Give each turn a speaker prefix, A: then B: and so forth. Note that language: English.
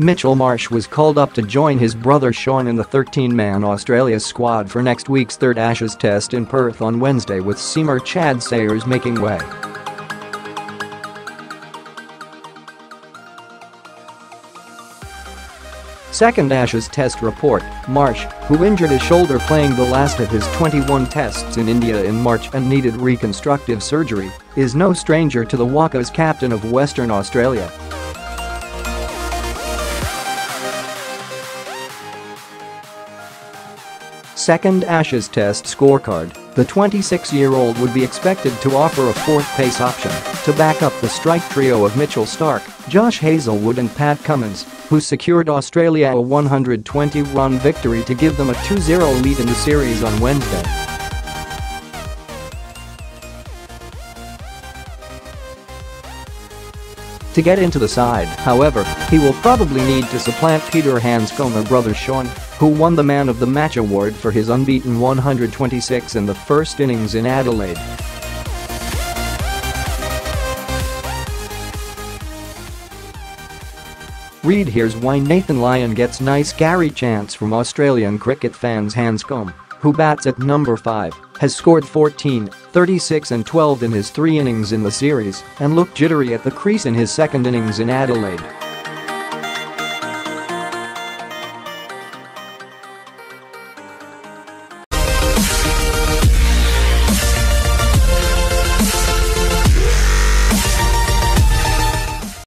A: Mitchell Marsh was called up to join his brother Shaun in the 13-man Australia squad for next week's third Ashes test in Perth on Wednesday with seamer Chadd Sayers making way. Second Ashes test report, Marsh, who injured his shoulder playing the last of his 21 tests in India in March and needed reconstructive surgery, is no stranger to the WACA as captain of Western Australia. Second Ashes Test scorecard, the 26-year-old would be expected to offer a fourth pace option to back up the strike trio of Mitchell Starc, Josh Hazlewood and Pat Cummins, who secured Australia a 120-run victory to give them a 2-0 lead in the series on Wednesday. To get into the side, however, he will probably need to supplant Peter Handscomb brother Shaun, who won the Man of the Match award for his unbeaten 126 in the first innings in Adelaide. Read here's why Nathan Lyon gets nice Garry chance from Australian cricket fans Handscomb, who bats at number 5, has scored 14, 36 and 12 in his three innings in the series and looked jittery at the crease in his second innings in Adelaide.